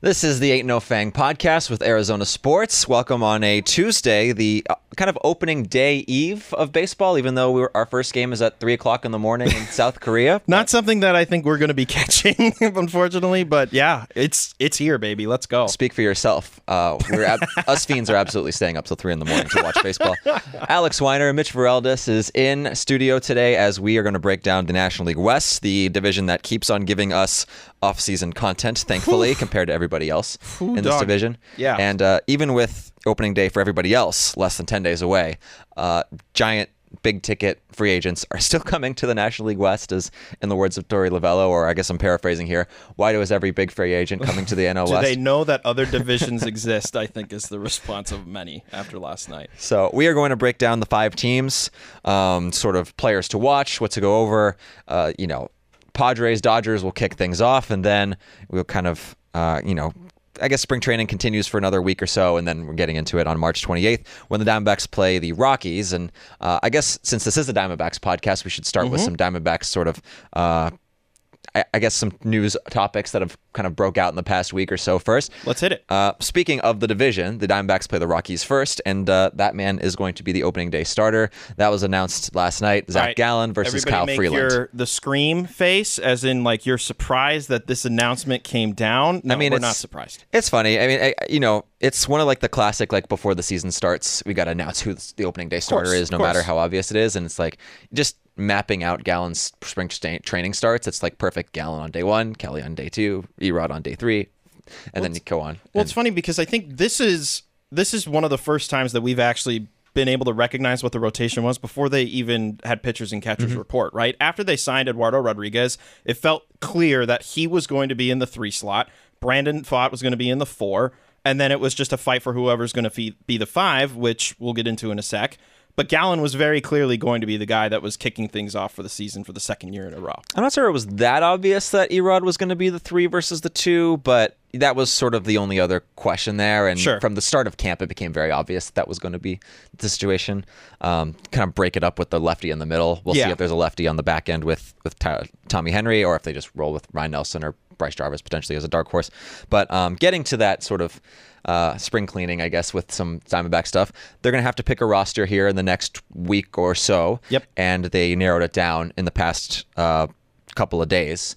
This is the Ain't No Fang podcast with Arizona Sports. Welcome on a Tuesday, the uh, kind of opening day eve of baseball, even though we were, our first game is at 3 o'clock in the morning in South Korea. Not something that I think we're going to be catching, unfortunately, but yeah, it's it's here, baby. Let's go. Speak for yourself. Uh, we're ab- us fiends are absolutely staying up till 3 in the morning to watch baseball. Alex Weiner, Mitch Vareldzis is in studio today as we are going to break down the National League West, the division that keeps on giving us off-season content, thankfully, compared to everybody else in this dog. division. Yeah. And uh, even with opening day for everybody else, less than 10 days away, uh, giant big ticket free agents are still coming to the National League West, as in the words of Torey Lovullo, or I guess I'm paraphrasing here. Why do is every big free agent coming to the NL Do West? they know that other divisions exist? I think is the response of many after last night. So we are going to break down the five teams, um, sort of players to watch, what to go over. Uh, you know, Padres, Dodgers will kick things off, and then we'll kind of, uh, you know. I guess spring training continues for another week or so, and then we're getting into it on March 28th when the Diamondbacks play the Rockies. And uh, I guess since this is the Diamondbacks podcast, we should start with some Diamondbacks sort of uh, I, I guess some news topics that have kind of broke out in the past week or so. First, Let's hit it. Uh, speaking of the division, the Diamondbacks play the Rockies first, and uh, that man is going to be the opening day starter. That was announced last night. Zach right, Gallen versus Everybody Kyle make Freeland. Your, the scream face, as in like you're surprised that this announcement came down. No, I mean, we're it's- not surprised. It's funny. I mean, I, you know, it's one of like the classic like before the season starts, we got to announce who the opening day starter course, is, no matter how obvious it is, and it's like just mapping out Gallen's spring sta- training starts. It's like perfect. Gallon on day one, Kelly on day two, Erod on day three, and then you go on. Well, it's funny because I think this is this is one of the first times that we've actually been able to recognize what the rotation was before they even had pitchers and catchers Mm-hmm. report. Right after they signed Eduardo Rodriguez, it felt clear that he was going to be in the three slot. Brandon Pfaadt was going to be in the four, and then it was just a fight for whoever's going to be the five, which we'll get into in a sec. But Gallen was very clearly going to be the guy that was kicking things off for the season for the second year in a row. I'm not sure it was that obvious that Erod was going to be the three versus the two, but that was sort of the only other question there. And Sure. from the start of camp, it became very obvious that, that was going to be the situation. Um, kind of break it up with the lefty in the middle. We'll see if there's a lefty on the back end with with Tommy Henry, or if they just roll with Ryan Nelson or Bryce Jarvis potentially as a dark horse. But um, getting to that sort of uh, spring cleaning, I guess, with some Diamondback stuff, they're going to have to pick a roster here in the next week or so. Yep. And they narrowed it down in the past uh, couple of days.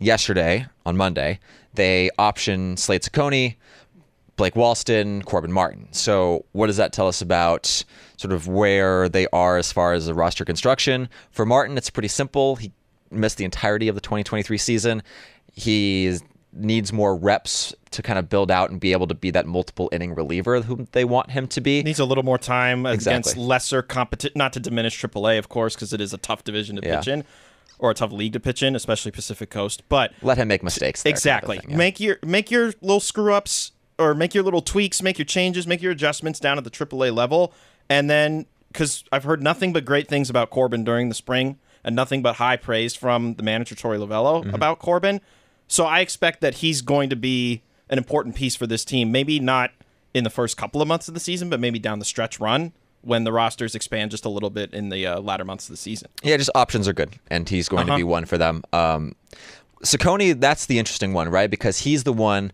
Yesterday, on Monday, they option Slade Cecconi, Blake Walston, Corbin Martin. So, what does that tell us about sort of where they are as far as the roster construction? For Martin, it's pretty simple. He missed the entirety of the 2023 season. He needs more reps to kind of build out and be able to be that multiple inning reliever who they want him to be. needs a little more time against lesser competition. Not to diminish AAA, of course, because it is a tough division to Yeah. pitch in, or a tough league to pitch in, especially Pacific Coast. But Let him make mistakes. there, kind of exactly, thing, yeah. make your make your little screw ups or make your little tweaks, make your changes, make your adjustments down at the AAA level, and then because I've heard nothing but great things about Corbin during the spring, and nothing but high praise from the manager Torey Lovullo Mm-hmm. about Corbin. So I expect that he's going to be an important piece for this team. Maybe not in the first couple of months of the season, but maybe down the stretch run when the rosters expand just a little bit in the uh, latter months of the season. Yeah, just options are good, and he's going to Uh-huh. be one for them. Um, that's the interesting one, right? Because he's the one.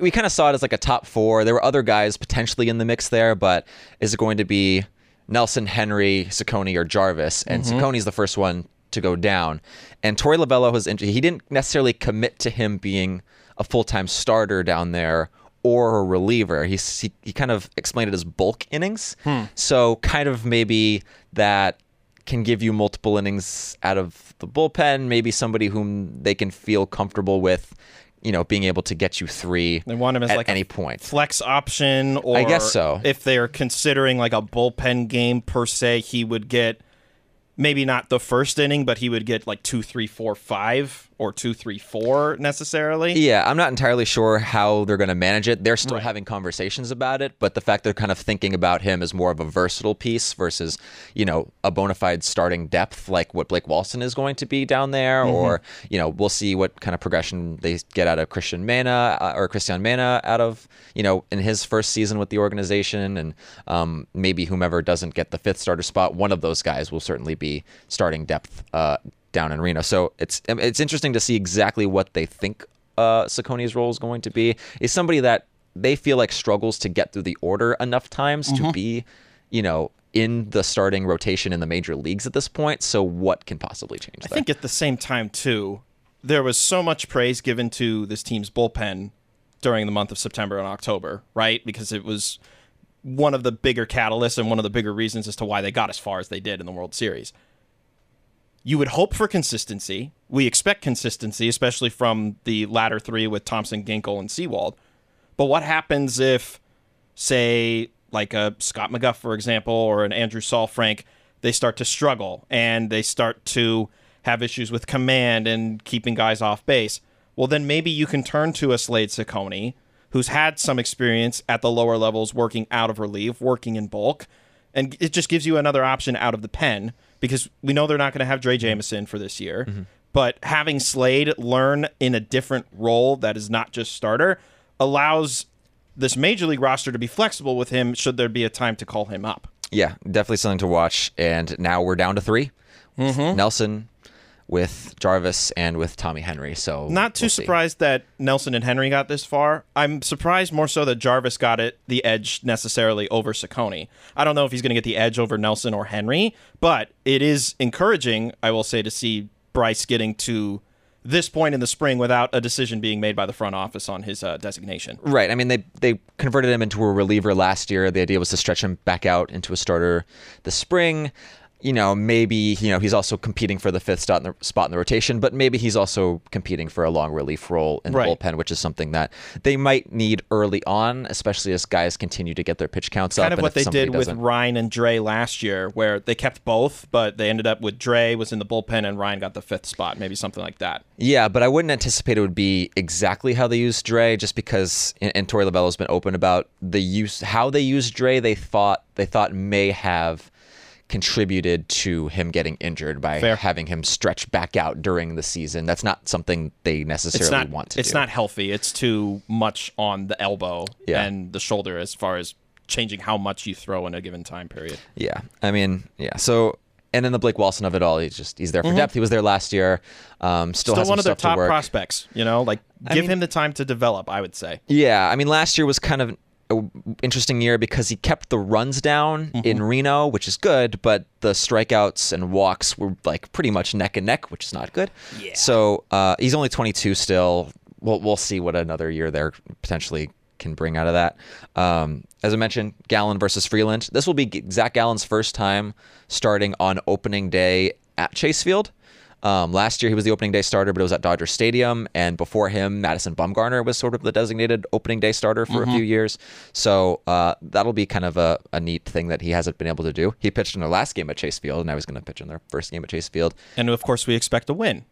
We kind of saw it as like a top four. There were other guys potentially in the mix there, but is it going to be Nelson, Henry, Cecconi, or Jarvis? And Mm-hmm. The first one to go down. And Torey Lovullo was int- he didn't necessarily commit to him being a full time starter down there or a reliever. He's, he he kind of explained it as bulk innings. Hmm. So kind of maybe that can give you multiple innings out of the bullpen. Maybe somebody whom they can feel comfortable with, you know, being able to get you three They want him as at like a any point. flex option, or I guess so. If they're considering like a bullpen game per se, he would get maybe not the first inning, but he would get like two, three, four, five, or two, three, four necessarily. Yeah, I'm not entirely sure how they're going to manage it. They're still Right. having conversations about it, but the fact they're kind of thinking about him as more of a versatile piece versus, you know, a bona fide starting depth like what Blake Walston is going to be down there, Mm-hmm. or you know, we'll see what kind of progression they get out of Cristian Mena uh, or Cristian Mena out of you know in his first season with the organization, and um, maybe whomever doesn't get the fifth starter spot, one of those guys will certainly be starting depth uh, down in Reno. So it's it's interesting to see exactly what they think uh, Cecconi's role is going to be. Is somebody that they feel like struggles to get through the order enough times to be, you know, in the starting rotation in the major leagues at this point. So what can possibly change I think at the same time too, there was so much praise given to this team's bullpen during the month of September and October, right? Because it was one of the bigger catalysts and one of the bigger reasons as to why they got as far as they did in the World Series. You would hope for consistency. We expect consistency, especially from the latter three with Thompson, Ginkel, and Sewald. But what happens if, say, like a Scott McGough, for example, or an Andrew Saalfrank, they start to struggle and they start to have issues with command and keeping guys off base? Well, then maybe you can turn to a Slade Cecconi who's had some experience at the lower levels working out of relief, working in bulk, and it just gives you another option out of the pen because we know they're not going to have Dre mm-hmm. Jameson for this year. Mm-hmm. But having Slade learn in a different role that is not just starter allows this major league roster to be flexible with him should there be a time to call him up. Yeah, definitely something to watch. And now we're down to 3 mm-hmm. Nelson with Jarvis and with Tommy Henry. So Not too we'll surprised that Nelson and Henry got this far. I'm surprised more so that Jarvis got it the edge necessarily over Cecconi. I don't know if he's going to get the edge over Nelson or Henry, but it is encouraging, I will say, to see Bryce getting to this point in the spring without a decision being made by the front office on his uh, designation. Right. I mean, they they converted him into a reliever last year. The idea was to stretch him back out into a starter this spring. You know, maybe you know he's also competing for the fifth spot in the spot in the rotation, but maybe he's also competing for a long relief role in the Right. bullpen, which is something that they might need early on, especially as guys continue to get their pitch counts up. Kind of what they did with Ryan and Dre last year, where they kept both, but they ended up with Dre was in the bullpen and Ryan got the fifth spot, maybe something like that. Yeah, but I wouldn't anticipate it would be exactly how they used Dre, just because and, and Torey Lovullo's been open about the use how they used Dre. They thought they thought may have contributed to him getting injured by Fair. having him stretch back out during the season. That's not something they necessarily not want to it's do. not healthy. It's too much on the elbow Yeah. and the shoulder as far as changing how much you throw in a given time period. Yeah, I mean, yeah. So. And then the Blake Walston of it all, he's just he's there for depth. He was there last year. Um, still, Mm-hmm. Still one of their stuff to top prospects, you know, like give mean- him the time to develop, I would say. Yeah, I mean, last year was kind of interesting year because he kept the runs down Mm-hmm. in Reno, which is good, but the strikeouts and walks were like pretty much neck and neck, which is not good. Yeah. So uh, he's only 22 still. We'll we'll see what another year there potentially can bring out of that. Um, as I mentioned, Gallen versus Freeland. This will be Zach Gallen's first time starting on opening day at Chase Field. Um, last year he was the opening day starter, but it was at Dodger Stadium, and before him, Madison Bumgarner was sort of the designated opening day starter for a few years. So uh, that'll be kind of a, a neat thing that he hasn't been able to do. He pitched in their last game at Chase Field, and now he's going to pitch in their first game at Chase Field. And of course, we expect a win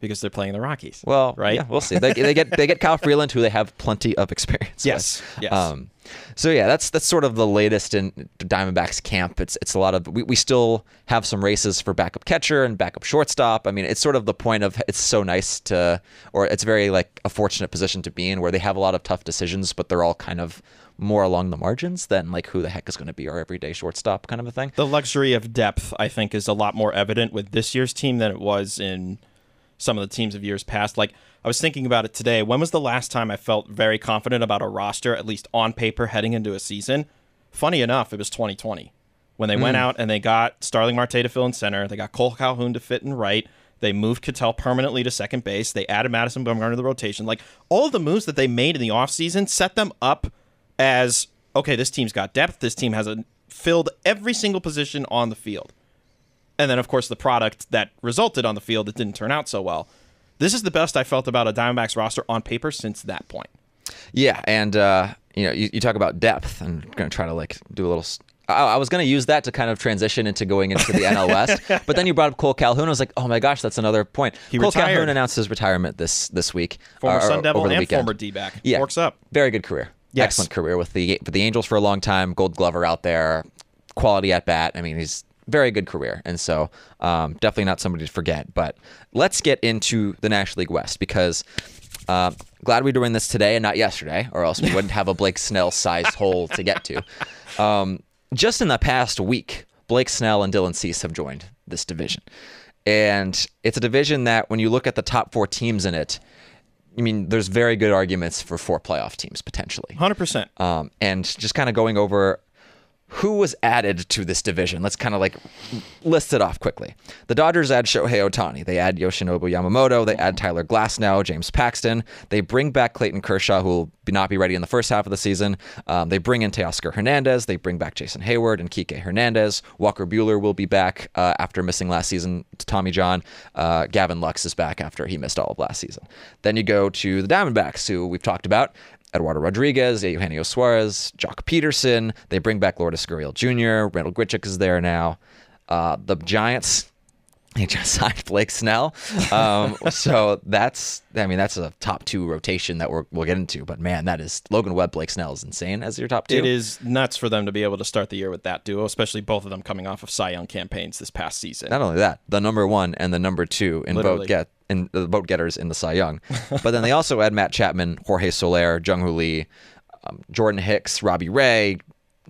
because they're playing the Rockies. Well, right? Yeah, we'll see. They, they get they get Kyle Freeland, who they have plenty of experience. Yes, with. yes. Um, so yeah, that's that's sort of the latest in Diamondbacks camp. It's it's a lot of we, we still have some races for backup catcher and backup shortstop. I mean, it's sort of the point of it's so nice to, or it's very like a fortunate position to be in where they have a lot of tough decisions, but they're all kind of more along the margins than like who the heck is going to be our everyday shortstop kind of a thing. the luxury of depth, I think, is a lot more evident with this year's team than it was in some of the teams of years past. Like I was thinking about it today. When was the last time I felt very confident about a roster, at least on paper, heading into a season? Funny enough, it was 2020 when they went hmm. out and they got Starling Marte to fill in center. They got Cole Calhoun to fit in right. They moved Ketel permanently to second base. They added Madison Bumgarner to the rotation. Like all of the moves that they made in the offseason set them up as okay, this team's got depth. This team has a, filled every single position on the field. And then, of course, the product that resulted on the field that didn't turn out so well. This is the best I felt about a Diamondbacks roster on paper since that point. Yeah, and uh, you know, you, you talk about depth. I'm going to try to like do a little. I was going to use that to kind of transition into going into the NL West, but then you brought up Cole Calhoun. I was like, oh my gosh, that's another point. He Cole retired. Calhoun announced his retirement this this week. Former or- or Sun Devil and weekend. former D back. Yeah, Works up. Very good career. Yes. Excellent career with the with the Angels for a long time. Gold Glover out there, quality at bat. I mean, he's very good career, and so um, definitely not somebody to forget. But let's get into the National League West because. Uh, glad we're doing this today and not yesterday, or else we wouldn't have a Blake Snell sized hole to get to. Um, just in the past week, Blake Snell and Dylan Cease have joined this division. And it's a division that, when you look at the top four teams in it, I mean, there's very good arguments for four playoff teams potentially. 100%. Um, and just kind of going over who was added to this division. Let's kind of like list it off quickly. The Dodgers add Shohei Ohtani. They add Yoshinobu Yamamoto. They add Tyler Glasnow, James Paxton. They bring back Clayton Kershaw, who will not be ready in the first half of the season. Um, they bring in Teoscar Hernandez. They bring back Jason Heyward and Kike Hernandez. Walker Buehler will be back uh, after missing last season to Tommy John. Uh, Gavin Lux is back after he missed all of last season. Then you go to the Diamondbacks, who we've talked about. Eduardo Rodriguez, Eugenio Suarez, Joc Pederson. They bring back Lourdes Gurriel Jr. Randall Grichuk is there now. Uh, the Giants, they just signed Blake Snell. Um, so that's, I mean, that's a top two rotation that we're, we'll get into. But man, that is Logan Webb, Blake Snell is insane as your top two. It is nuts for them to be able to start the year with that duo, especially both of them coming off of Cy Young campaigns this past season. Not only that, the number one and the number two in Literally. vote get in the vote getters in the Cy Young. but then they also add Matt Chapman, Jorge Soler, Jung Hoo Lee, um, Jordan Hicks, Robbie Ray,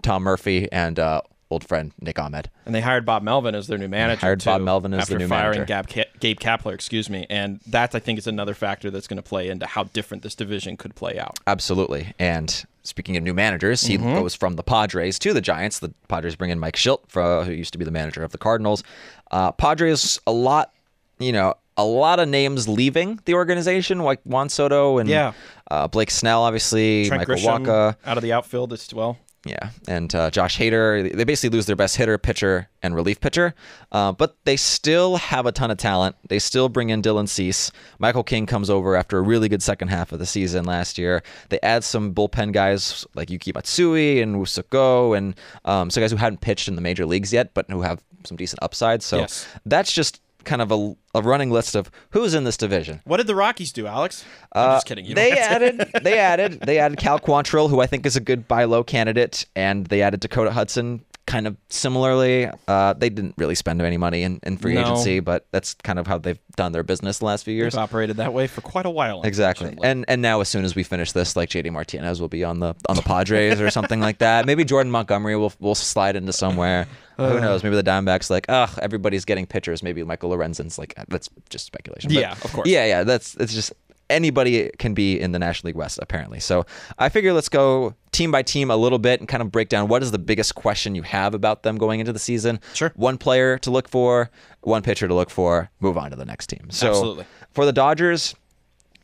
Tom Murphy, and uh, old friend Nick Ahmed. And they hired Bob Melvin as their new manager. hired too, Bob Melvin as after the new firing manager. Gab Ca- Gabe Kapler, excuse me. And that I think is another factor that's going to play into how different this division could play out. Absolutely. And speaking of new managers, he Mm-hmm. goes from the Padres to the Giants. The Padres bring in Mike Shildt, for, who used to be the manager of the Cardinals. Uh, Padres, a lot, you know, a lot of names leaving the organization, like Juan Soto and Yeah. uh, Blake Snell, obviously, Trent Michael Grisham Waka. out of the outfield as well. Yeah, and uh, Josh Hader. They basically lose their best hitter, pitcher, and relief pitcher, uh, but they still have a ton of talent. They still bring in Dylan Cease. Michael King comes over after a really good second half of the season last year. They add some bullpen guys like Yuki Matsui and Woo Suk Go, and um, some guys who hadn't pitched in the major leagues yet, but who have some decent upside. So Yes. that's just kind of a, a running list of who's in this division. What did the Rockies do, Alex? I'm uh, just kidding. You They added, they added, they added Cal Quantrill, who I think is a good buy low candidate, and they added Dakota Hudson, kind of similarly. Uh, they didn't really spend any money in, in free No. agency, but that's kind of how they've done their business the last few years. They've operated that way for quite a while. Exactly, and and now as soon as we finish this, like JD Martinez will be on the on the Padres or something like that. Maybe Jordan Montgomery will will slide into somewhere. Uh. Who knows? Maybe the Diamondbacks like, ugh, everybody's getting pitchers. Maybe Michael Lorenzen's like, that's just speculation. But Yeah, of course. Yeah, yeah, that's it's just anybody can be in the National League West apparently. So I figure let's go team by team a little bit and kind of break down what is the biggest question you have about them going into the season. Sure. One player to look for, one pitcher to look for, move on to the next team. So Absolutely. for the Dodgers,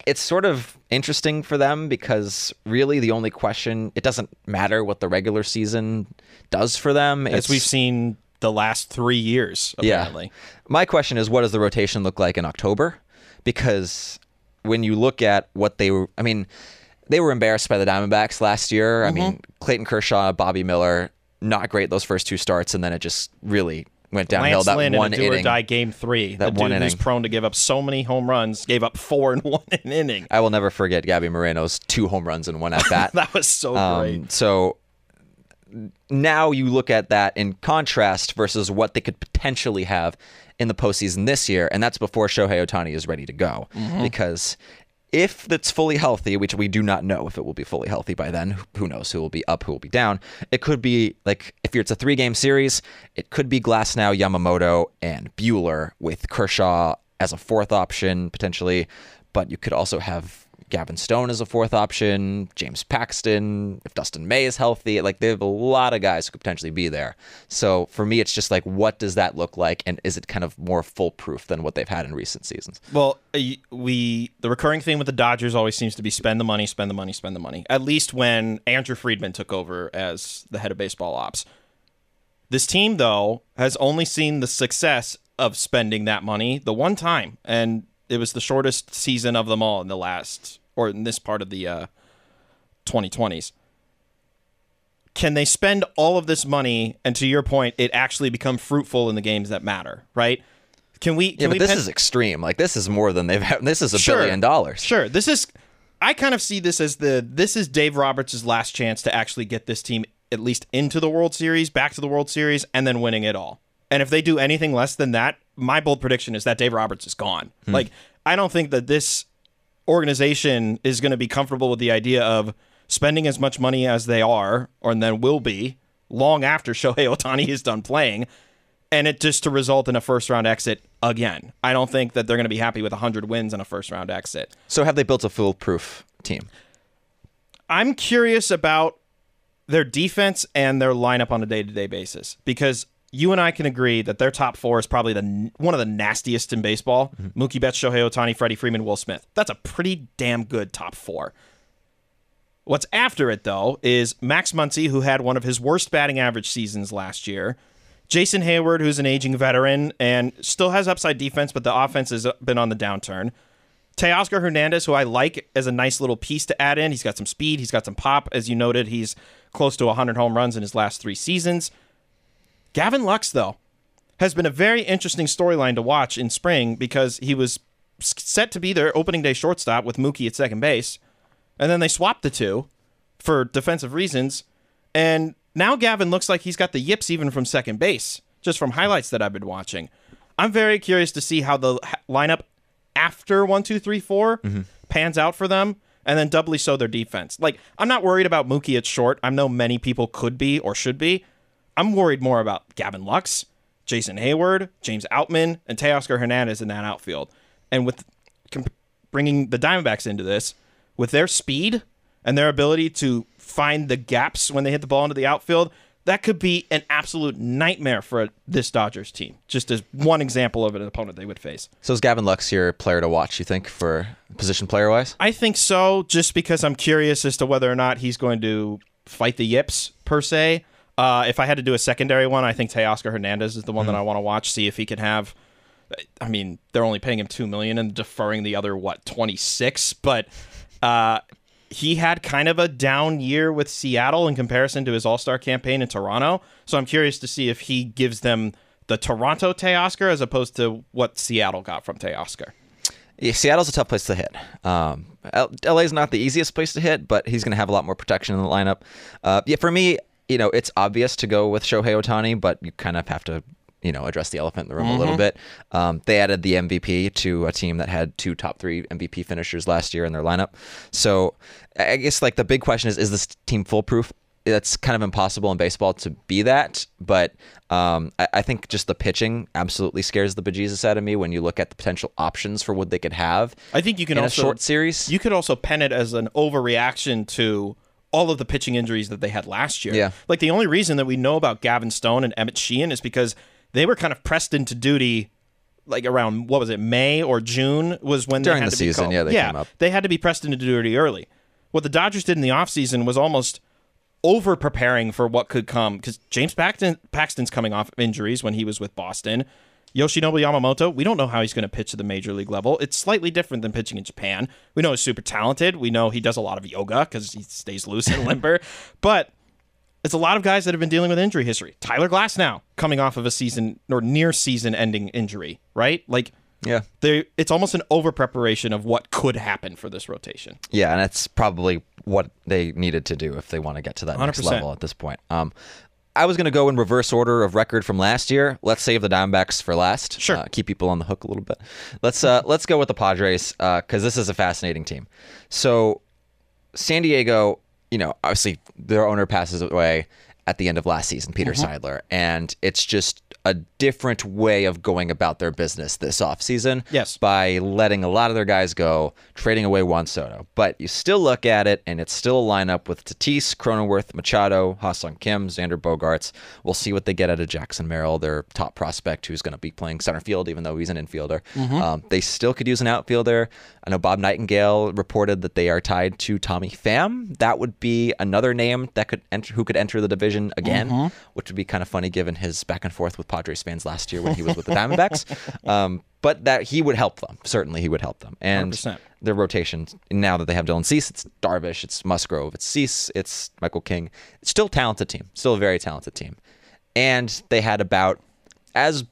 it's sort of interesting for them because really the only question it doesn't matter what the regular season does for them. as It's we've seen the last three years, apparently. yeah. My question is, what does the rotation look like in October? Because when you look at what they were, I mean, they were embarrassed by the Diamondbacks last year. I mean, Clayton Kershaw, Bobby Miller, not great those first two starts, and then it just really went downhill. Lance that Lynn one in a do or die game three. That the one dude who's prone to give up so many home runs gave up four in one inning. I will never forget Gabby Moreno's two home runs and one at bat. That was so Um, great. so now you look at that in contrast versus what they could potentially have in the postseason this year, and that's before Shohei Ohtani is ready to go. Mm-hmm. Because if it's fully healthy, which we do not know if it will be fully healthy by then, who knows who will be up, who will be down. It could be like if it's a three game series, it could be Glasnow, Yamamoto, and Buehler with Kershaw as a fourth option potentially, but you could also have Gavin Stone is a fourth option, James Paxton, if Dustin May is healthy. Like they have a lot of guys who could potentially be there. So for me, it's just like, what does that look like? And is it kind of more foolproof than what they've had in recent seasons? Well, uh, we the recurring theme with the Dodgers always seems to be spend the money, spend the money, spend the money. At least when Andrew Friedman took over as the head of baseball ops. This team, though, has only seen the success of spending that money the one time, and it was the shortest season of them all in the last or in this part of the uh, 2020s. Can they spend all of this money and to your point, it actually become fruitful in the games that matter, right? Can we? Can Yeah, but we this pen- is extreme. Like this is more than they've had. This is a Sure. billion dollars. Sure. This is I kind of see this as the this is Dave Roberts' last chance to actually get this team at least into the World Series, back to the World Series, and then winning it all. And if they do anything less than that, my bold prediction is that Dave Roberts is gone. Like I don't think that this organization is going to be comfortable with the idea of spending as much money as they are, or and then will be long after Shohei Ohtani is done playing, and it just to result in a first round exit again. I don't think that they're going to be happy with 100 wins and a first round exit. So have they built a foolproof team? I'm curious about their defense and their lineup on a day to day basis because you and I can agree that their top four is probably the one of the nastiest in baseball. Mm-hmm. Mookie Betts, Shohei Ohtani, Freddie Freeman, Will Smith. That's a pretty damn good top four. What's after it though is Max Muncy, who had one of his worst batting average seasons last year. Jason Heyward, who's an aging veteran and still has upside defense, but the offense has uh, been on the downturn. Teoscar Hernandez, who I like as a nice little piece to add in. He's got some speed, he's got some pop. As you noted, he's close to 100 home runs in his last three seasons. Gavin Lux, though, has been a very interesting storyline to watch in spring because he was set to be their opening day shortstop with Mookie at second base, and then they swapped the two for defensive reasons, and now Gavin looks like he's got the yips even from second base, just from highlights that I've been watching. I'm very curious to see how the lineup after one, two, three, four mm-hmm. pans out for them, and then doubly so their defense. Like, I'm not worried about Mookie at short. I know many people could be or should be. I'm worried more about Gavin Lux, Jason Heyward, James Outman, and Teoscar Hernandez in that outfield. And with comp- bringing the Diamondbacks into this, with their speed and their ability to find the gaps when they hit the ball into the outfield, that could be an absolute nightmare for this Dodgers team. Just as one example of an opponent they would face. So is Gavin Lux your player to watch? You think for position player wise? I think so, just because I'm curious as to whether or not he's going to fight the yips per se. Uh, if I had to do a secondary one, I think Teoscar Hernandez is the one that I want to watch. See if he can have. I mean, they're only paying him two million and deferring the other what twenty six, but uh, he had kind of a down year with Seattle in comparison to his All Star campaign in Toronto. So I'm curious to see if he gives them the Toronto Teoscar as opposed to what Seattle got from Teoscar. Yeah, Seattle's a tough place to hit. Um, L- LA's not the easiest place to hit, but he's going to have a lot more protection in the lineup. Uh, yeah, for me, you know, it's obvious to go with Shohei Ohtani, but you kind of have to, you know, address the elephant in the room a little bit. Um, they added the MVP to a team that had two top three MVP finishers last year in their lineup. So I guess like the big question is, is this team foolproof? That's kind of impossible in baseball to be that, but um, I, I think just the pitching absolutely scares the bejesus out of me when you look at the potential options for what they could have. I think you can in also a short series. You could also pen it as an overreaction to all of the pitching injuries that they had last year. Yeah. Like the only reason that we know about Gavin Stone and Emmett Sheehan is because they were kind of pressed into duty like around what was it, May or June was when During they had the to be season, called. yeah, they yeah, came up. They had to be pressed into duty early. What the Dodgers did in the offseason was almost over preparing for what could come because James Paxton, Paxton's coming off of injuries when he was with Boston. Yoshinobu Yamamoto, we don't know how he's going to pitch at the major league level. It's slightly different than pitching in Japan. We know he's super talented. We know he does a lot of yoga because he stays loose and limber. But it's a lot of guys that have been dealing with injury history. Tyler Glasnow coming off of a season or near season ending injury, right? Like, yeah. they it's almost an over preparation of what could happen for this rotation. Yeah, and that's probably what they needed to do if they want to get to that next 100%. level at this point. Um, I was going to go in reverse order of record from last year. Let's save the Diamondbacks for last. Sure. Uh, keep people on the hook a little bit. Let's uh, let's go with the Padres because this is a fascinating team. So, San Diego, you know, obviously their owner passes away at the end of last season, Peter Mm-hmm. Seidler, and it's just a different way of going about their business this offseason Yes. by letting a lot of their guys go, trading away Juan Soto. But you still look at it, and it's still a lineup with Tatis, Cronenworth, Machado, Ha-Seong Kim, Xander Bogaerts. We'll see what they get out of Jackson Merrill, their top prospect, who's going to be playing center field, even though he's an infielder. Um, they still could use an outfielder. I know Bob Nightingale reported that they are tied to Tommy Pham. That would be another name that could enter, who could enter the division again, which would be kind of funny given his back and forth with Padres fans last year when he was with the Diamondbacks. Um, but that he would help them. Certainly, he would help them. And 100%. their rotation now that they have Dylan Cease, it's Darvish, it's Musgrove, it's Cease, it's Michael King. It's still a talented team, still a very talented team. And they had about as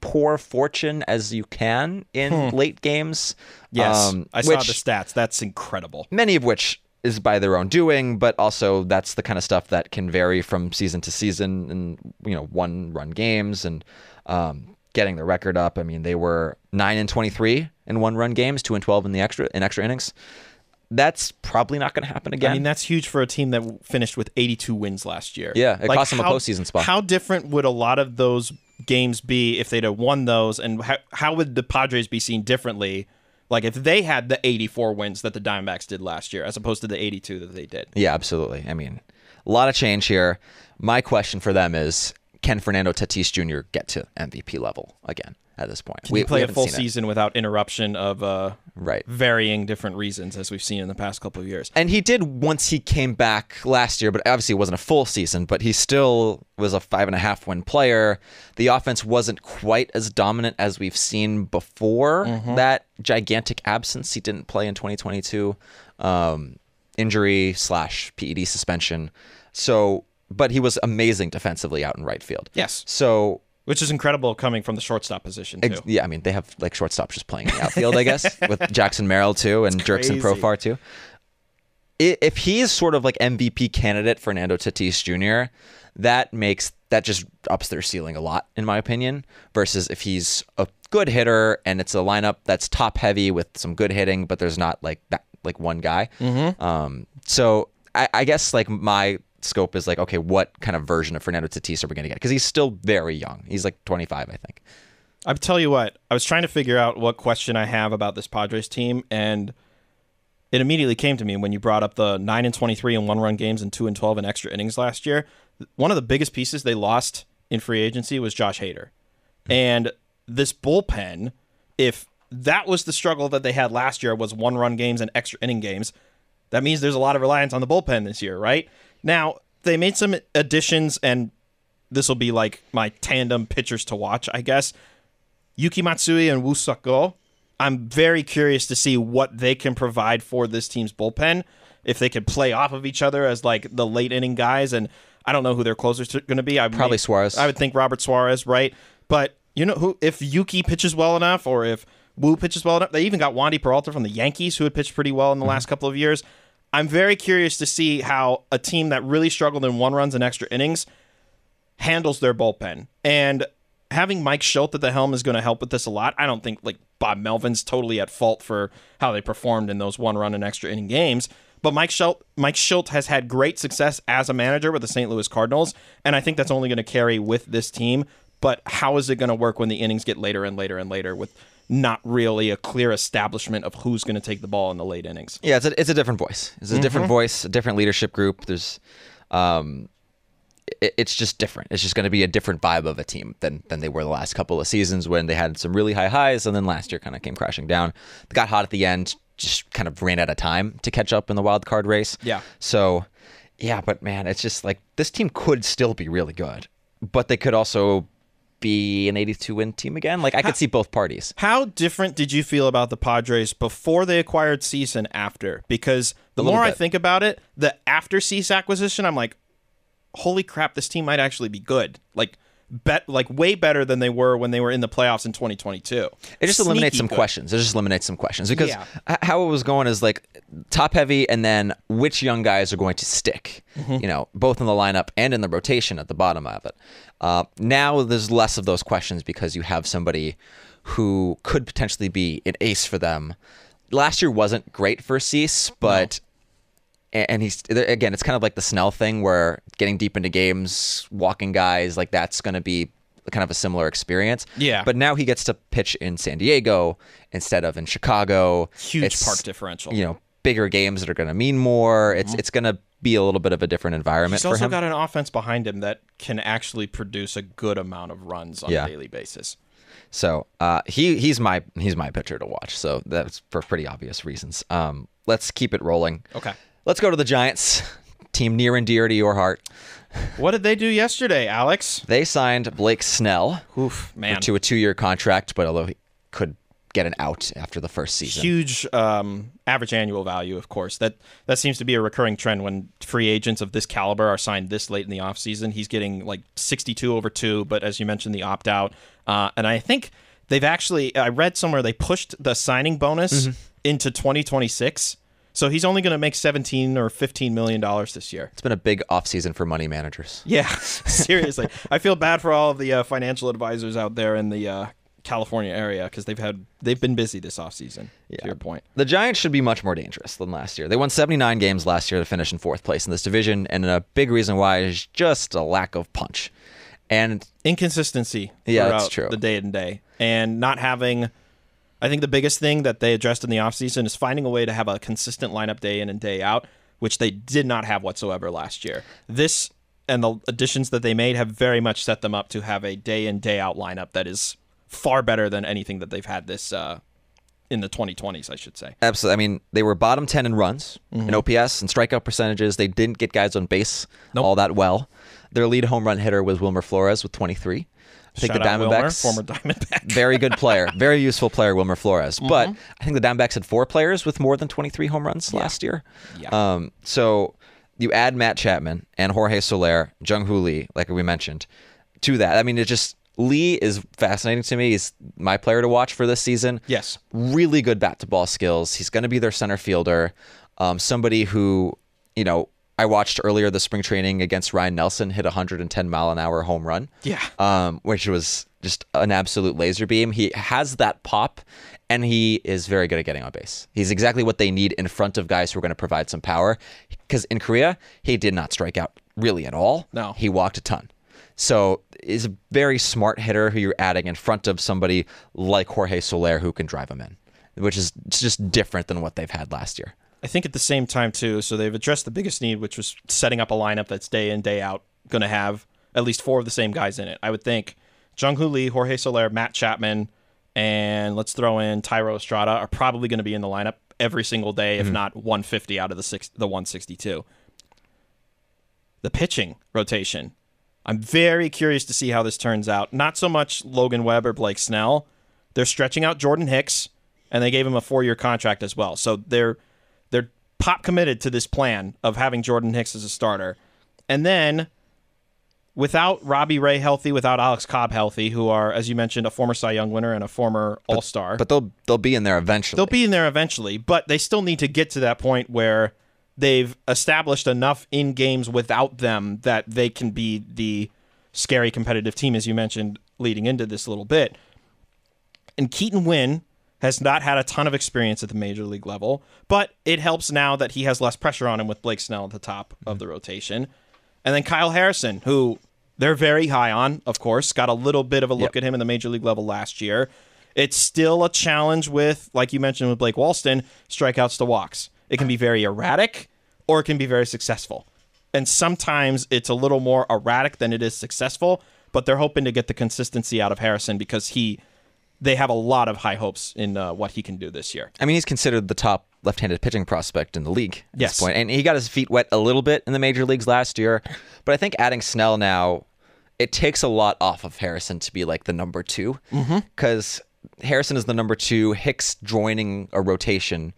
poor fortune as you can in late games. Yes, um, I saw which- the stats. That's incredible. many of which is by their own doing, but also that's the kind of stuff that can vary from season to season and you know one run games and um, getting the record up. I mean, they were nine and twenty three in one run games, two and twelve in the extra in extra innings. That's probably not going to happen again. I mean, that's huge for a team that finished with 82 wins last year. Yeah, it cost them a postseason spot. How different would a lot of those games be if they'd have won those, and how, how would the Padres be seen differently? Like if they had the 84 wins that the Diamondbacks did last year, as opposed to the 82 that they did. Yeah, absolutely. I mean, a lot of change here. My question for them is can Fernando Tatis Jr. get to MVP level again at this point? Can we, play a full season without interruption of uh, right varying different reasons, as we've seen in the past couple of years. And he did once he came back last year, but obviously it wasn't a full season. But he still was a five and a half win player. The offense wasn't quite as dominant as we've seen before mm-hmm. that gigantic absence. He didn't play in 2022, um, injury slash PED suspension. So but he was amazing defensively out in right field. Yes. So which is incredible coming from the shortstop position too. Ex- yeah, I mean they have like shortstops just playing in the outfield, I guess, with Jackson Merrill too and Jurickson Profar too. If he's sort of like MVP candidate Fernando Tatis Jr., that makes that just ups their ceiling a lot, in my opinion. Versus if he's a good hitter and it's a lineup that's top heavy with some good hitting, but there's not like that like one guy. Mm-hmm. Um, so I, I guess like my scope is like, okay, what kind of version of Fernando Tatis are we going to get? Because he's still very young. He's like 25, I think. I tell you what, I was trying to figure out what question I have about this Padres team, and it immediately came to me when you brought up the nine and twenty-three and one-run games and two and twelve in extra innings last year. One of the biggest pieces they lost in free agency was Josh Hader, and this bullpen. If that was the struggle that they had last year was one-run games and extra inning games, that means there's a lot of reliance on the bullpen this year, right? Now, they made some additions, and this will be like my tandem pitchers to watch, I guess. Yuki Matsui and Woo Suk Go. I'm very curious to see what they can provide for this team's bullpen. If they can play off of each other as like the late inning guys, and I don't know who their closers are going to be. I probably Suarez. I would think Robert Suarez, right? But you know who? If Yuki pitches well enough, or if Wu pitches well enough, they even got Wandy Peralta from the Yankees, who had pitched pretty well in the mm-hmm. last couple of years. I'm very curious to see how a team that really struggled in one runs and extra innings handles their bullpen. And having Mike Shildt at the helm is going to help with this a lot. I don't think like Bob Melvin's totally at fault for how they performed in those one run and extra inning games. But Mike Shildt, Mike Shildt has had great success as a manager with the St. Louis Cardinals, and I think that's only going to carry with this team. But how is it going to work when the innings get later and later and later with not really a clear establishment of who's going to take the ball in the late innings. Yeah, it's a, it's a different voice. It's a mm-hmm. different voice, a different leadership group. There's, um, it, it's just different. It's just going to be a different vibe of a team than than they were the last couple of seasons when they had some really high highs and then last year kind of came crashing down. They got hot at the end, just kind of ran out of time to catch up in the wild card race. Yeah. So, yeah, but man, it's just like this team could still be really good, but they could also be an 82 win team again. Like I how, could see both parties. How different did you feel about the Padres before they acquired Cease and after? Because the more bit. I think about it, the after Cease acquisition, I'm like, holy crap, this team might actually be good. Like bet like way better than they were when they were in the playoffs in 2022. It just Sneaky eliminates some good. questions. It just eliminates some questions because yeah. how it was going is like top heavy and then which young guys are going to stick, mm-hmm. you know, both in the lineup and in the rotation at the bottom of it. Uh, now there's less of those questions because you have somebody who could potentially be an ace for them. Last year wasn't great for Cease, but and he's again it's kind of like the snell thing where getting deep into games walking guys like that's going to be kind of a similar experience. Yeah. But now he gets to pitch in san diego instead of in chicago. Huge it's, park differential. you know bigger games that are going to mean more. It's mm-hmm. it's going to be a little bit of a different environment he's also him. got an offense behind him that can actually produce a good amount of runs on yeah. a daily basis so uh, he he's my he's my pitcher to watch so that's for pretty obvious reasons um, let's keep it rolling okay Let's go to the Giants, team near and dear to your heart. What did they do yesterday, Alex? They signed Blake Snell Oof, man. to a two-year contract, but although he could get an out after the first season. Huge um, average annual value, of course. That that seems to be a recurring trend when free agents of this caliber are signed this late in the offseason. He's getting like 62 over two, but as you mentioned, the opt out. Uh, and I think they've actually, I read somewhere they pushed the signing bonus mm-hmm. into 2026 so he's only going to make 17 or 15 million dollars this year. It's been a big offseason for money managers. Yeah, seriously. I feel bad for all of the uh, financial advisors out there in the uh, California area because they've had they've been busy this offseason. Yeah. To your point, the Giants should be much more dangerous than last year. They won 79 games last year to finish in fourth place in this division, and a big reason why is just a lack of punch. And inconsistency Yeah, that's throughout true. the day and day and not having I think the biggest thing that they addressed in the offseason is finding a way to have a consistent lineup day in and day out, which they did not have whatsoever last year. This and the additions that they made have very much set them up to have a day in day out lineup that is far better than anything that they've had this uh, in the 2020s, I should say. Absolutely. I mean, they were bottom 10 in runs, in OPS, and strikeout percentages. They didn't get guys on base Nope. all that well. Their lead home run hitter was Wilmer Flores with 23. I think Shout the out Wilmer, Diamondbacks, former Diamondback. very good player, very useful player, Wilmer Flores. Mm-hmm. But I think the Diamondbacks had four players with more than 23 home runs last year. Yeah. Um, so you add Matt Chapman and Jorge Soler, Jung Hoo Lee, like we mentioned, to that. I mean, it just Lee is fascinating to me. He's my player to watch for this season. Yes. really good bat to ball skills. He's going to be their center fielder. Um, somebody who, you know, I watched earlier the spring training against Ryan Nelson hit a 110 mile an hour home run. Yeah. Um, which was just an absolute laser beam. He has that pop and he is very good at getting on base. He's exactly what they need in front of guys who are going to provide some power. Because in Korea, he did not strike out really at all. No. He walked a ton. So is a very smart hitter who you're adding in front of somebody like Jorge Soler who can drive him in, which is just different than what they've had last year. I think at the same time too, so they've addressed the biggest need, which was setting up a lineup that's day in day out going to have at least four of the same guys in it. I would think Jung Hoo Lee, Jorge Soler, Matt Chapman, and let's throw in Thairo Estrada are probably going to be in the lineup every single day, if mm-hmm. not 150 out of the six, the 162. The pitching rotation. I'm very curious to see how this turns out. Not so much Logan Webb or Blake Snell. They're stretching out Jordan Hicks, and they gave him a four-year contract as well. So they're they're pop committed to this plan of having Jordan Hicks as a starter. And then without Robbie Ray healthy, without Alex Cobb healthy, who are, as you mentioned, a former Cy Young winner and a former All Star. But they'll they'll be in there eventually. They'll be in there eventually, but they still need to get to that point where they've established enough in games without them that they can be the scary competitive team, as you mentioned leading into this little bit. And Keaton Winn has not had a ton of experience at the major league level, but it helps now that he has less pressure on him with Blake Snell at the top of mm-hmm. the rotation. And then Kyle Harrison, who they're very high on, of course, got a little bit of a look Yep. at him in the major league level last year. It's still a challenge with, like you mentioned with Blake Walston, strikeouts to walks. It can be very erratic or it can be very successful. And sometimes it's a little more erratic than it is successful, but they're hoping to get the consistency out of Harrison because he they have a lot of high hopes in uh, what he can do this year. I mean, he's considered the top left-handed pitching prospect in the league at Yes. this point, and he got his feet wet a little bit in the major leagues last year. But I think adding Snell now, it takes a lot off of Harrison to be like the number two, because Harrison is the number two. Hicks joining a rotation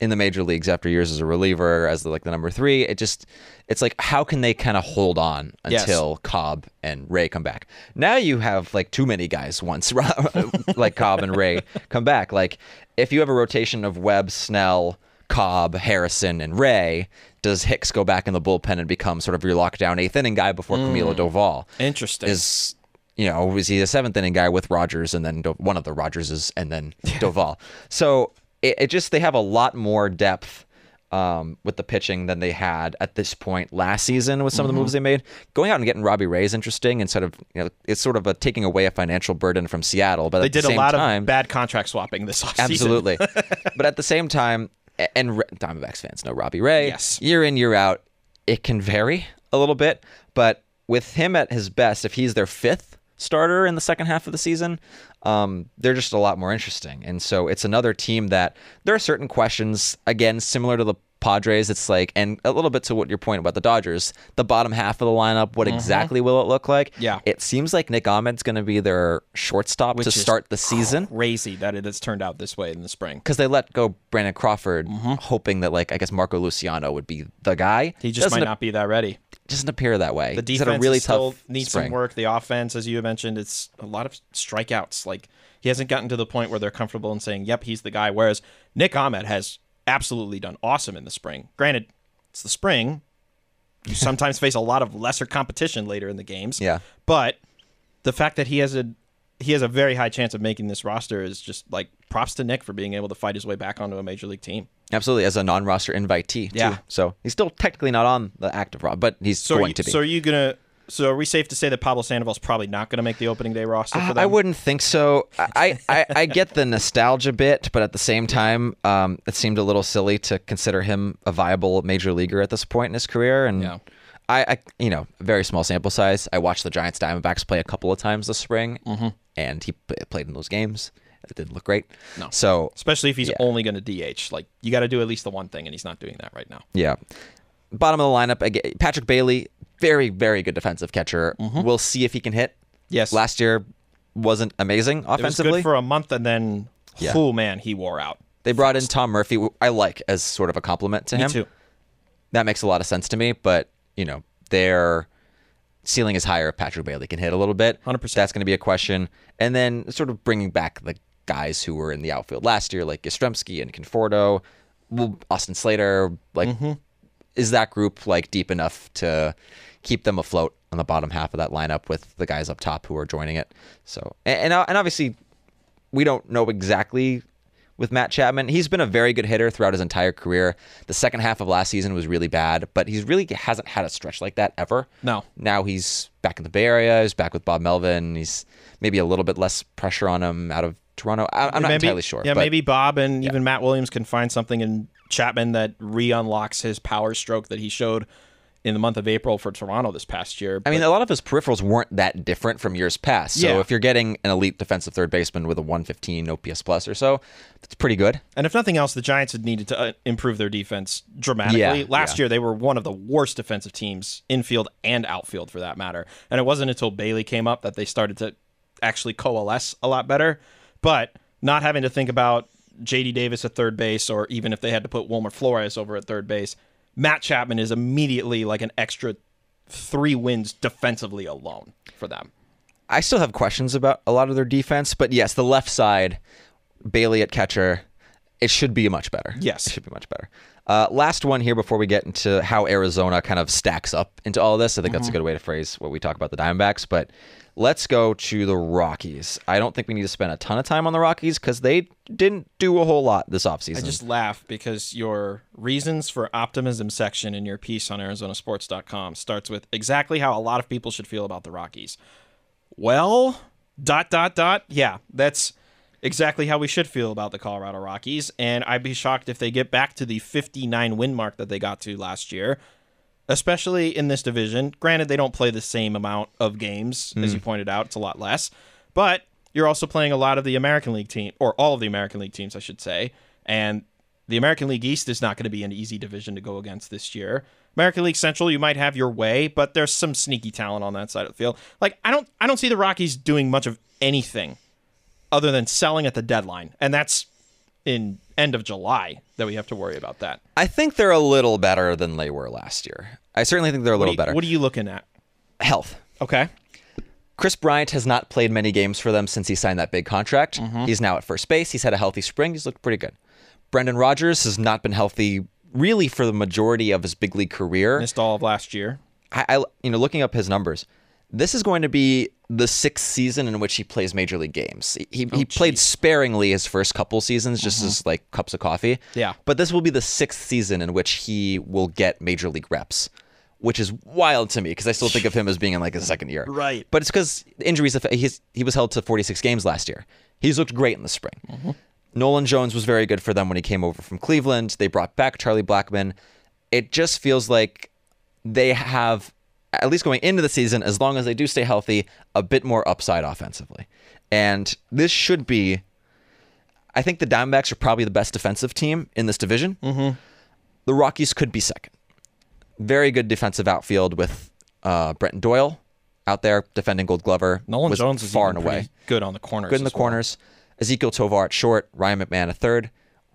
in the major leagues after years as a reliever, as the, like the number three. It just, it's like how can they kind of hold on Yes. until Cobb and Ray come back? Now you have like too many guys once, like Cobb and Ray come back. Like if you have a rotation of Webb, Snell, Cobb, Harrison, and Ray, does Hicks go back in the bullpen and become sort of your lockdown eighth inning guy before Camilo mm. Doval? Interesting. Is you know is he a seventh inning guy with Rogers and then Do- one of the Rogerses and then Doval? So it, it just they have a lot more depth. Um, with the pitching than they had at this point last season with some of the Mm-hmm. moves they made. Going out and getting Robbie Ray is interesting instead of you know it's sort of a taking away a financial burden from Seattle. But they at the did a lot time, of bad contract swapping this offseason. Absolutely. but at the same time, and Re- Diamondbacks fans know Robbie Ray. Yes. Year in, year out, it can vary a little bit. But with him at his best, if he's their fifth starter in the second half of the season, um, they're just a lot more interesting. And so it's another team that there are certain questions, again, similar to the Padres. It's like, and a little bit to what your point about the Dodgers, the bottom half of the lineup, what exactly will it look like? Mm-hmm. Yeah. It seems like Nick Ahmed's going to be their shortstop Which to start the season Crazy that it has turned out this way in the spring. because they let go Brandon Crawford, hoping that like I guess Marco Luciano would be the guy. He just doesn't might not be that ready. Doesn't appear that way. The defense had a really still tough needs spring. some work. The offense, as you mentioned, it's a lot of strikeouts. Like he hasn't gotten to the point where they're comfortable in saying, "Yep, he's the guy." Whereas Nick Ahmed has absolutely done awesome in the spring. Granted, it's the spring. You sometimes face a lot of lesser competition later in the games. Yeah. but the fact that he has a he has a very high chance of making this roster is just like props to Nick for being able to fight his way back onto a major league team. Absolutely, as a non-roster invitee. Too. Yeah. So he's still technically not on the active roster, but he's So, going you, to be. so are you gonna So are we safe to say that Pablo Sandoval's probably not going to make the opening day roster for I, them? I wouldn't think so. I, I, I get the nostalgia bit, but at the same time, um, it seemed a little silly to consider him a viable major leaguer at this point in his career. And Yeah. I, I, you know, very small sample size. I watched the Giants Diamondbacks play a couple of times this spring, and he p- played in those games. It didn't look great. No. So Especially if he's Yeah. only going to DH. Like you got to do at least the one thing, and he's not doing that right now. Yeah. Bottom of the lineup, again, Patrick Bailey, very, very good defensive catcher. Mm-hmm. We'll see if he can hit. Yes. Last year wasn't amazing It was offensively. good for a month, and then, Yeah. oh man, he wore out. they brought in Tom Murphy, I like as sort of a compliment to Me him. too. That makes a lot of sense to me, but, you know, their ceiling is higher if Patrick Bailey can hit a little bit. 100%. That's going to be a question. And then sort of bringing back the guys who were in the outfield last year, like Yastrzemski and Conforto, well, Austin Slater, like Mm-hmm. is that group like deep enough to keep them afloat on the bottom half of that lineup with the guys up top who are joining it? So and and, and obviously we don't know exactly with Matt Chapman. He's been a very good hitter throughout his entire career. The second half of last season was really bad, but he's really hasn't had a stretch like that ever. No. Now he's back in the Bay Area. He's back with Bob Melvin. He's maybe a little bit less pressure on him out of Toronto. I, I'm not maybe, entirely sure. Yeah, but maybe Bob and even Matt Williams can find something in Chapman that re-unlocks his power stroke that he showed in the month of April for Toronto this past year. I mean, a lot of his peripherals weren't that different from years past. So Yeah. if you're getting an elite defensive third baseman with a 115 OPS plus or so, that's pretty good. And if nothing else, the Giants had needed to uh, improve their defense dramatically. Yeah, Last yeah. year, they were one of the worst defensive teams, infield and outfield for that matter. And it wasn't until Bailey came up that they started to actually coalesce a lot better. But not having to think about JD Davis at third base, or even if they had to put Wilmer Flores over at third base, Matt Chapman is immediately like an extra three wins defensively alone for them. I still have questions about a lot of their defense, but yes, the left side, Bailey at catcher, it should be much better. Yes. It should be much better. Uh, last one here before we get into how Arizona kind of stacks up into all this. I think that's a good way to phrase what we talk about the Diamondbacks, but let's go to the Rockies. I don't think we need to spend a ton of time on the Rockies because they didn't do a whole lot this offseason. I just laugh because your reasons for optimism section in your piece on ArizonaSports.com starts with exactly how a lot of people should feel about the Rockies. Well, dot dot dot. Yeah, that's exactly how we should feel about the Colorado Rockies, and I'd be shocked if they get back to the 59 win mark that they got to last year. Especially in this division. Granted, they don't play the same amount of games, as you hmm. pointed out. It's a lot less. But you're also playing a lot of the American League team, or all of the American League teams, I should say. And the American League East is not going to be an easy division to go against this year. American League Central, you might have your way, but there's some sneaky talent on that side of the field. Like I don't, I don't see the Rockies doing much of anything other than selling at the deadline, and that's in end of July that we have to worry about that. I think they're a little better than they were last year. I certainly think they're a little are you, better. what are you looking at? Health. Okay. Kris Bryant has not played many games for them since he signed that big contract. Mm-hmm. He's now at first base. He's had a healthy spring. He's looked pretty good. Brendan Rodgers has not been healthy really for the majority of his big league career. Missed all of last year. I, I you know, looking up his numbers, this is going to be the sixth season in which he plays major league games. He, Oh, he played sparingly his first couple seasons, just as like cups of coffee. Mm-hmm. Yeah. But this will be the sixth season in which he will get major league reps, which is wild to me because I still think of him as being in like his second year. Right. But it's because injuries. He's, he was held to 46 games last year. He's looked great in the spring. Mm-hmm. Nolan Jones was very good for them when he came over from Cleveland. They brought back Charlie Blackmon. It just feels like they have, at least going into the season, as long as they do stay healthy, a bit more upside offensively. And this should be, I think the Diamondbacks are probably the best defensive team in this division. Mm-hmm. The Rockies could be second. Very good defensive outfield with uh, Brenton Doyle out there defending Gold Glover. Nolan was Jones is far and away good on the corners. good in the well. corners. Ezequiel Tovar at short, Ryan McMahon at third.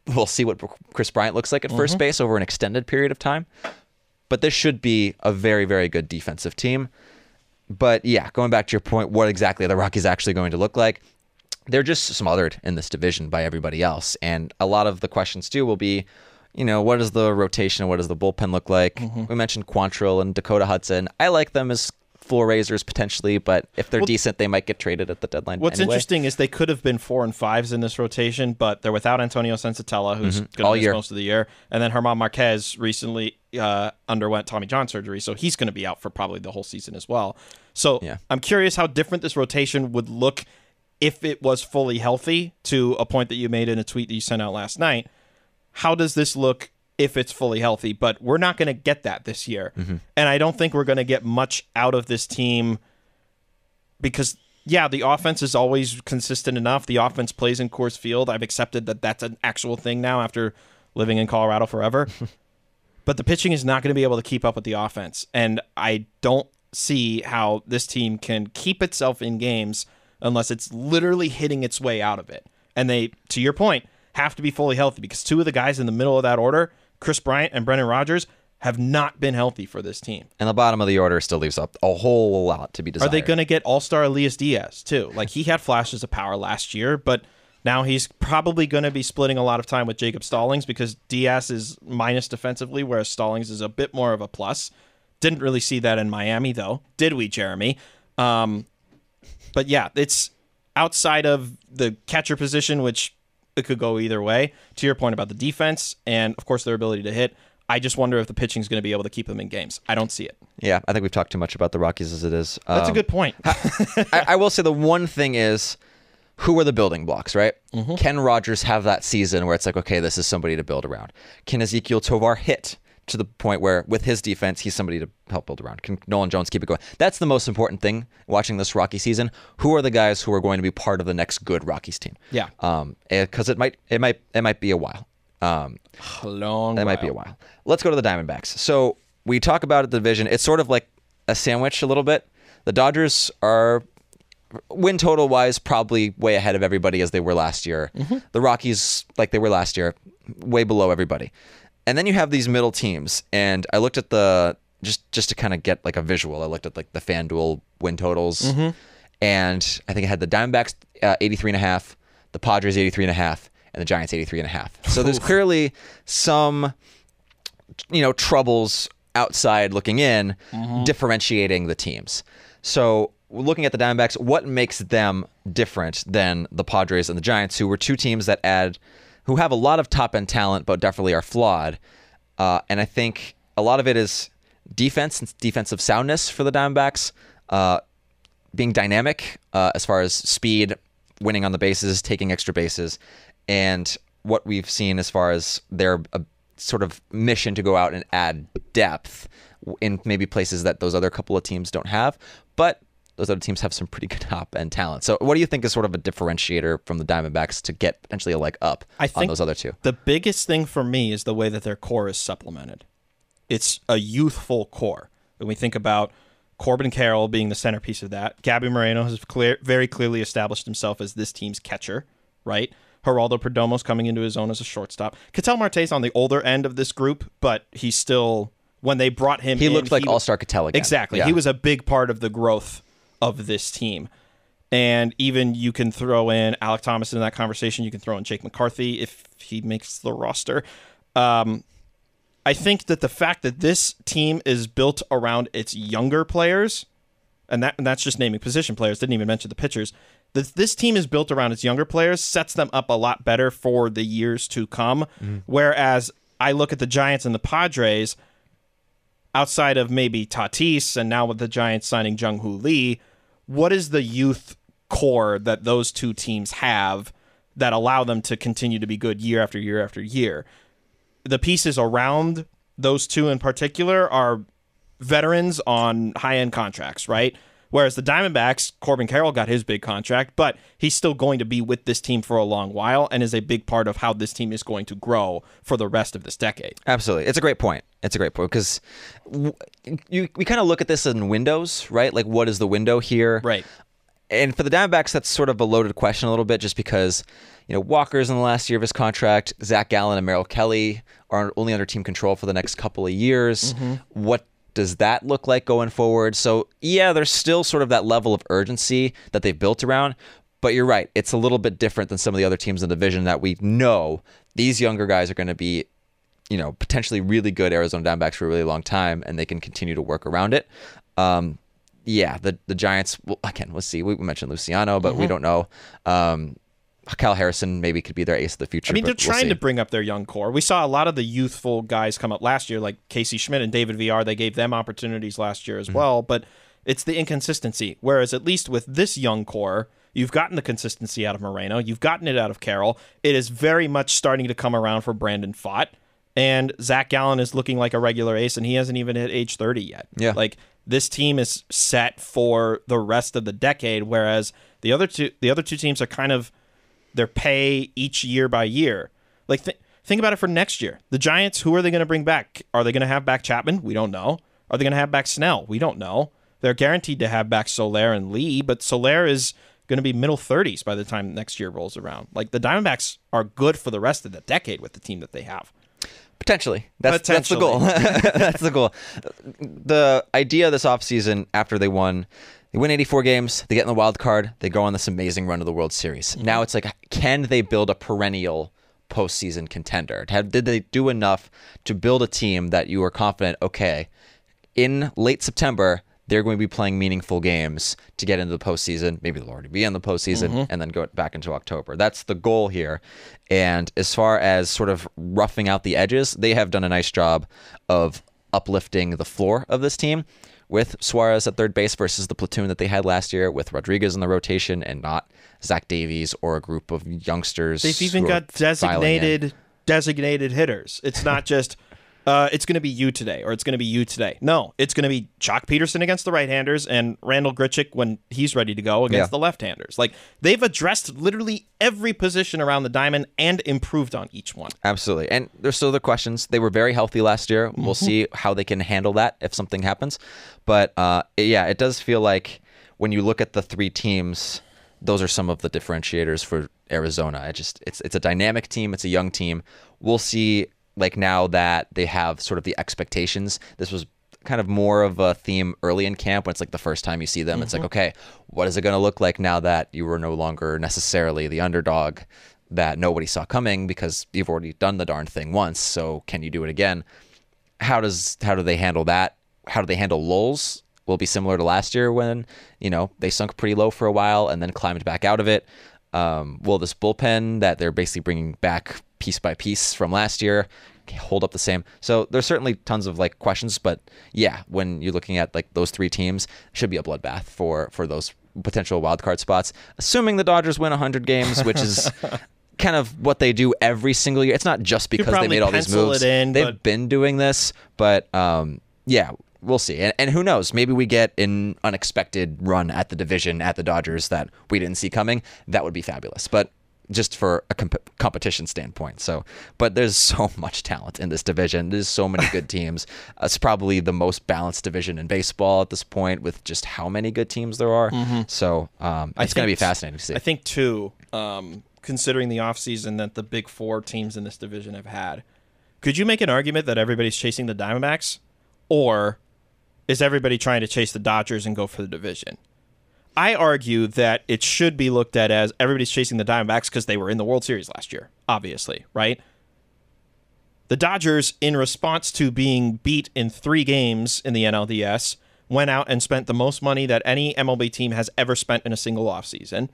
We'll see what Kris Bryant looks like at first Mm-hmm. base over an extended period of time. But this should be a very, very good defensive team. But yeah, going back to your point, what exactly are the Rockies actually going to look like? They're just smothered in this division by everybody else. And a lot of the questions, too, will be, you know, what does the rotation, what does the bullpen look like? Mm-hmm. We mentioned Quantrill and Dakota Hudson. I like them as floor raisers potentially, but if they're decent, they might get traded at the deadline. What's anyway. interesting is they could have been four and fives in this rotation, but they're without Antonio Senzatela, who's Mm-hmm. Going to miss year. most of the year, and then German Marquez recently uh, underwent Tommy John surgery, so he's going to be out for probably the whole season as well. So Yeah. I'm curious how different this rotation would look if it was fully healthy. To a point that you made in a tweet that you sent out last night, how does this look? If it's fully healthy, but we're not going to get that this year. Mm-hmm. And I don't think we're going to get much out of this team because yeah, the offense is always consistent enough. The offense plays in Coors Field. I've accepted that that's an actual thing now after living in Colorado forever. but the pitching is not going to be able to keep up with the offense, and I don't see how this team can keep itself in games unless it's literally hitting its way out of it. And they, to your point, have to be fully healthy because two of the guys in the middle of that order, Kris Bryant and Brendan Rodgers, have not been healthy for this team. And the bottom of the order still leaves up a whole lot to be desired. Are they going to get All Star Elias Diaz too? Like he had flashes of power last year, but now he's probably going to be splitting a lot of time with Jacob Stallings because Diaz is minus defensively, whereas Stallings is a bit more of a plus. Didn't really see that in Miami though, did we, Jeremy? Um, but yeah, it's outside of the catcher position, which it could go either way. To your point about the defense and of course their ability to hit. I just wonder if the pitching is going to be able to keep them in games. I don't see it. Yeah, I think we've talked too much about the Rockies as it is. That's a Um, good point. I, I will say the one thing is who are the building blocks, right? Mm-hmm. Can Rodgers have that season where it's like, okay, this is somebody to build around? Can Ezequiel Tovar hit to the point where with his defense, he's somebody to help build around? Can Nolan Jones keep it going? That's the most important thing watching this Rocky season. Who are the guys who are going to be part of the next good Rockies team? Yeah. Um, because it might, it might, it might be a while. Um, a long. that might be a while. Let's go to the Diamondbacks. So we talk about the division. It's sort of like a sandwich a little bit. The Dodgers are win total wise probably way ahead of everybody as they were last year. The Rockies, like they were last year, way below everybody. And then you have these middle teams. And I looked at the just just to kind of get like a visual. I looked at like the FanDuel win totals, and I think I had the Diamondbacks uh, 83 and a half, the Padres 83 and a half, and the Giants 83 and a half. So there's clearly some you know troubles outside looking in differentiating the teams so looking at the diamondbacks what makes them different than the padres and the giants who were two teams that add who have a lot of top end talent but definitely are flawed uh, and i think a lot of it is defense and defensive soundness for the diamondbacks uh, being dynamic uh, as far as speed, winning on the bases, taking extra bases, and what we've seen as far as their uh, sort of mission to go out and add depth in maybe places that those other couple of teams don't have. But those other teams have some pretty good top end talent. So, what do you think is sort of a differentiator from the Diamondbacks to get potentially a leg up I on think those other two? The biggest thing for me is the way that their core is supplemented. It's a youthful core. When we think about Corbin Carroll being the centerpiece of that, Gabby Moreno has clear, very clearly established himself as this team's catcher, right? Geraldo Perdomo's coming into his own as a shortstop. Ketel Marte's on the older end of this group, but he's still when they brought him He in, looked like All Star Ketel again. Exactly. Yeah. He was a big part of the growth of this team. And even you can throw in Alek Thomas in that conversation. You can throw in Jake McCarthy if he makes the roster. Um, I think that the fact that this team is built around its younger players, and that and that's just naming position players, didn't even mention the pitchers. That this team is built around its younger players sets them up a lot better for the years to come. Whereas I look at the Giants and the Padres, outside of maybe Tatis and now with the Giants signing Jung Hoo Lee, what is the youth core that those two teams have that allow them to continue to be good year after year after year? The pieces around those two in particular are veterans on high end contracts, right? Whereas the Diamondbacks, Corbin Carroll got his big contract, but he's still going to be with this team for a long while and is a big part of how this team is going to grow for the rest of this decade. Absolutely, it's a great point. It's a great point because you we kind of look at this in windows, right? Like, what is the window here? Right. And for the Diamondbacks, that's sort of a loaded question a little bit, just because you know Walker's in the last year of his contract. Zach Gallen and Merrill Kelly are only under team control for the next couple of years. Mm-hmm. What does that look like going forward? So yeah, there's still sort of that level of urgency that they've built around. But you're right, it's a little bit different than some of the other teams in the division that we know these younger guys are going to be you know, potentially really good Arizona Diamondbacks for a really long time, and they can continue to work around it. Um, yeah, the the Giants. Well, again, we'll see. We we mentioned Luciano, but we don't know. Um, Kyle Harrison maybe could be their ace of the future. I mean, they're we'll trying to bring up their young core. We saw a lot of the youthful guys come up last year, like Casey Schmitt and David Villar. They gave them opportunities last year as Mm-hmm. well, but it's the inconsistency. Whereas at least with this young core, you've gotten the consistency out of Moreno, you've gotten it out of Carroll. It is very much starting to come around for Brandon Pfaadt. And Zach Gallen is looking like a regular ace, and he hasn't even hit age 30 yet. Yeah. Like this team is set for the rest of the decade, whereas the other two the other two teams are kind of their pay each year by year. Like th- think about it for next year. The Giants, who are they going to bring back? Are they going to have back Chapman? We don't know. Are they going to have back Snell? We don't know. They're guaranteed to have back Soler and Lee, but Soler is going to be middle 30s by the time next year rolls around. Like the Diamondbacks are good for the rest of the decade with the team that they have. Potentially. That's that's the goal. that's the goal. The idea this offseason after they won they win 84 games, they get in the wild card, they go on this amazing run to the World Series. Mm-hmm. Now it's like can they build a perennial postseason contender? Did they do enough to build a team that you are confident, okay, in late September, they're going to be playing meaningful games to get into the postseason. Maybe they'll already be in the postseason mm-hmm. and then go back into October. That's the goal here. And as far as sort of roughing out the edges, they have done a nice job of uplifting the floor of this team with Suarez at third base versus the platoon that they had last year with Rodriguez in the rotation and not Zach Davies or a group of youngsters. They've even got designated designated hitters. It's not just uh, it's going to be you today or it's going to be you today. No, it's going to be Joc Pederson against the right-handers and Randal Grichuk when he's ready to go against Yeah. the left-handers. Like they've addressed literally every position around the diamond and improved on each one. Absolutely. And there's still the questions. They were very healthy last year. We'll Mm-hmm. see how they can handle that if something happens. But uh, yeah, it does feel like when you look at the three teams, those are some of the differentiators for Arizona. It just it's it's a dynamic team, it's a young team. We'll see like now that they have sort of the expectations. This was kind of more of a theme early in camp when it's like the first time you see them. It's like, okay, what is it going to look like now that you were no longer necessarily the underdog that nobody saw coming because you've already done the darn thing once. So can you do it again? How does how do they handle that? How do they handle lulls? Will be similar to last year when you know they sunk pretty low for a while and then climbed back out of it. Um, will this bullpen that they're basically bringing back piece by piece from last year hold up the same? So there's certainly tons of like questions, but yeah, when you're looking at like those three teams, it should be a bloodbath for for those potential wild card spots. Assuming the Dodgers win 100 games, which is kind of what they do every single year. It's not just because they made all these moves. in, They've but- been doing this, but um, yeah, we'll see. And, and who knows? Maybe we get an unexpected run at the division at the Dodgers that we didn't see coming. That would be fabulous. But just for a comp- competition standpoint. So, but there's so much talent in this division. There's so many good teams. It's probably the most balanced division in baseball at this point, with just how many good teams there are. So, um, it's going to be fascinating to see. I think too, um, considering the offseason that the big four teams in this division have had, could you make an argument that everybody's chasing the Diamondbacks, or is everybody trying to chase the Dodgers and go for the division? I argue that it should be looked at as everybody's chasing the Diamondbacks because they were in the World Series last year, obviously, right? The Dodgers, in response to being beat in three games in the NLDS, went out and spent the most money that any MLB team has ever spent in a single offseason.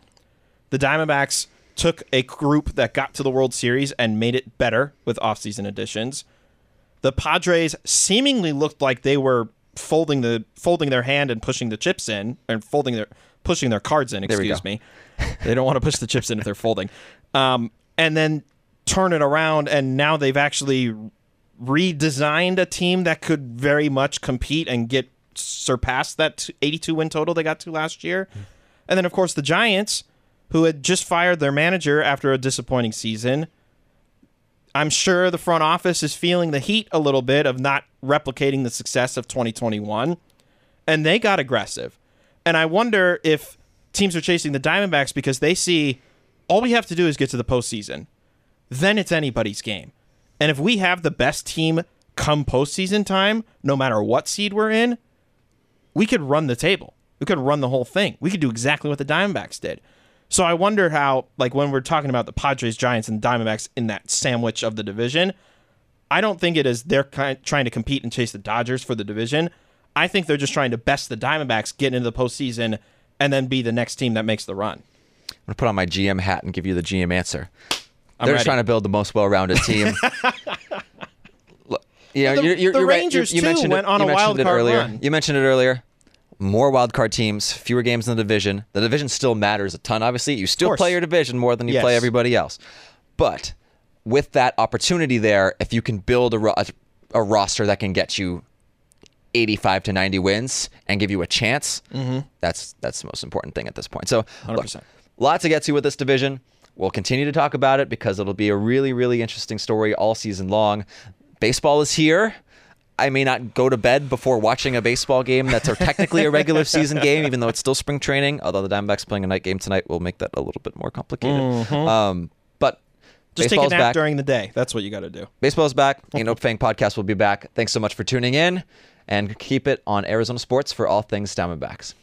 The Diamondbacks took a group that got to the World Series and made it better with offseason additions. The Padres seemingly looked like they were folding the folding their hand and pushing the chips in and folding their pushing their cards in, excuse me. They don't want to push the chips in if they're folding. Um, and then turn it around and now they've actually redesigned a team that could very much compete and get surpassed that 82 win total they got to last year. And then of course the Giants who had just fired their manager after a disappointing season. I'm sure the front office is feeling the heat a little bit of not replicating the success of 2021 and they got aggressive. And I wonder if teams are chasing the Diamondbacks because they see all we have to do is get to the postseason. Then it's anybody's game. And if we have the best team come postseason time, no matter what seed we're in, we could run the table. We could run the whole thing. We could do exactly what the Diamondbacks did. So I wonder how, like, when we're talking about the Padres, Giants, and Diamondbacks in that sandwich of the division, I don't think it is they're kind trying to compete and chase the Dodgers for the division. I think they're just trying to best the Diamondbacks, get into the postseason, and then be the next team that makes the run. I'm gonna put on my GM hat and give you the GM answer. I'm They're ready. just trying to build the most well-rounded team. You The- you're, you're, the you're right. Rangers, you, you too, mentioned went it, on you a wild card earlier. run. You mentioned it earlier. More wild card teams, fewer games in the division. The division still matters a ton. Obviously, you still play your division more than you Yes. play everybody else. But with that opportunity there, if you can build a, ro- a, a roster that can get you 85 to 90 wins and give you a chance, that's that's the most important thing at this point. So, look, 100%. lot to get to with this division. We'll continue to talk about it because it'll be a really, really interesting story all season long. Baseball is here. I may not go to bed before watching a baseball game that's technically a regular season game, even though it's still spring training. Although the Diamondbacks playing a night game tonight will make that a little bit more complicated. Um, but Just take a nap back. during the day. That's what you got to do. Baseball's back. You know, Fang Podcast will be back. Thanks so much for tuning in and keep it on Arizona Sports for all things Diamondbacks.